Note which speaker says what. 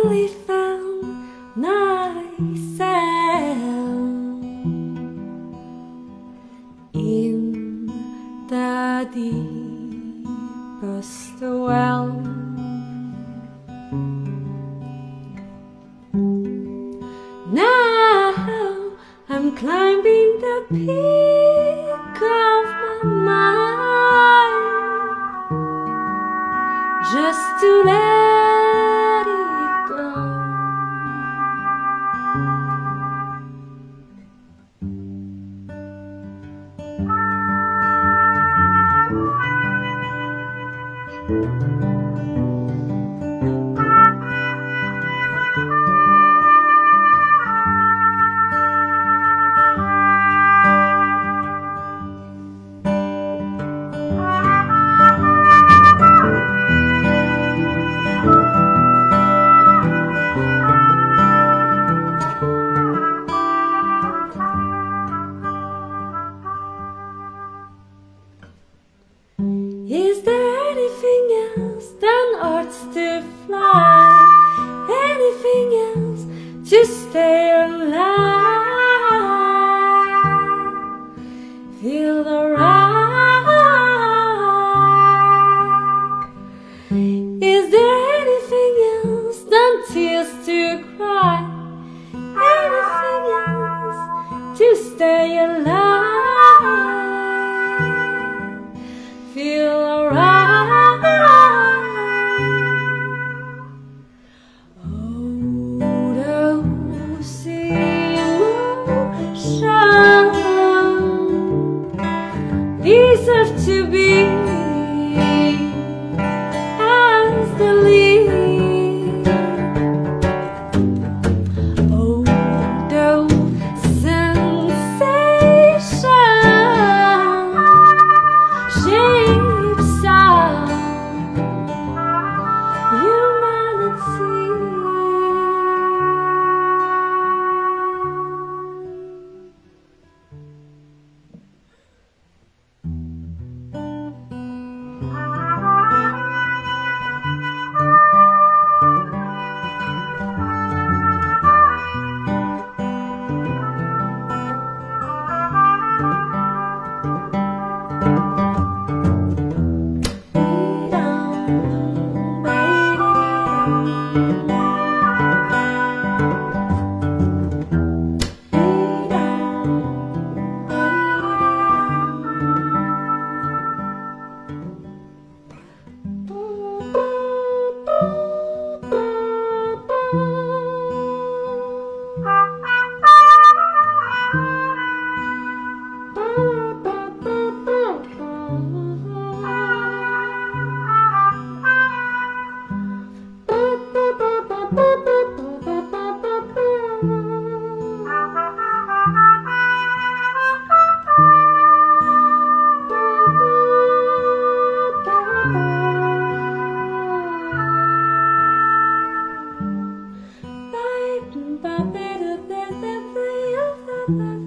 Speaker 1: finally found myself in the deepest well. Now I'm climbing the peak of my mind just to let stay alive? have to be Thank you.